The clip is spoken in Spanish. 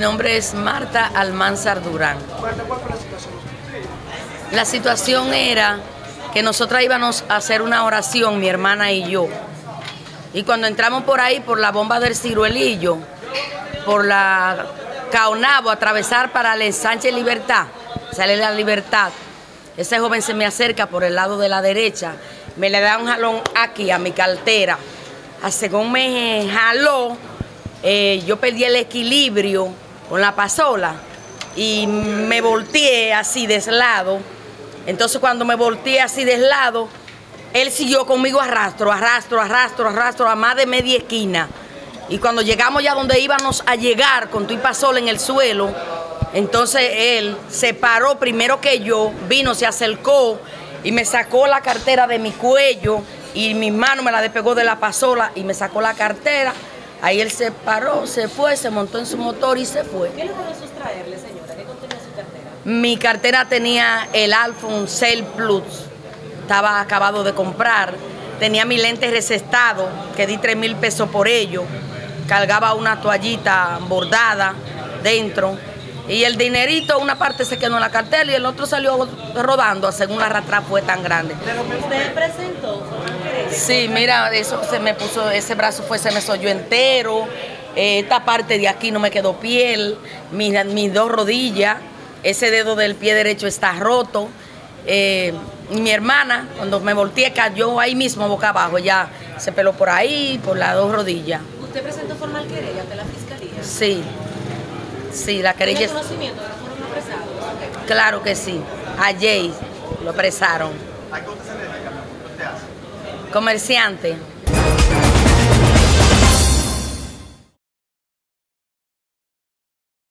nombre es Marta Almanzar Durán. ¿cuál fue la situación? La situación era que nosotras íbamos a hacer una oración, mi hermana y yo. Y cuando entramos por ahí, por la bomba del ciruelillo, por la Caonabo, atravesar para el ensanche Libertad, sale la Libertad, ese joven se me acerca por el lado de la derecha, me le da un jalón aquí a mi cartera. A según me jaló, eh, yo perdí el equilibrio con la pasola y me volteé así de lado. Entonces cuando me volteé así de lado, él siguió conmigo arrastro, arrastro, arrastro, arrastro a más de media esquina. Y cuando llegamos ya donde íbamos a llegar con tu pasola en el suelo, entonces él se paró primero que yo, vino, se acercó y me sacó la cartera de mi cuello y mi mano me la despegó de la pasola y me sacó la cartera. Ahí él se paró, se fue, se montó en su motor y se fue. ¿Qué le puede sustraerle, señora? ¿Qué contenía su cartera? Mi cartera tenía el iPhone 6 Plus, estaba acabado de comprar. Tenía mi lente recestado, que di 3 mil pesos por ello. Cargaba una toallita bordada dentro. Y el dinerito, una parte se quedó en la cartera y el otro salió rodando, según la ratra fue tan grande. ¿Usted presentó? Sí, mira, eso se me puso, ese brazo fue, se me soyó entero, eh, esta parte de aquí no me quedó piel, mis, mis dos rodillas, ese dedo del pie derecho está roto. Eh, mi hermana, cuando me volteé, cayó ahí mismo boca abajo, ya se peló por ahí, por las dos rodillas. ¿Usted presentó formal querella ante la fiscalía? Sí, sí, la querella ¿Tiene conocimiento de que fueron apresados? Claro que sí, a Jay lo apresaron. ¿A qué usted se dedica? Comerciante.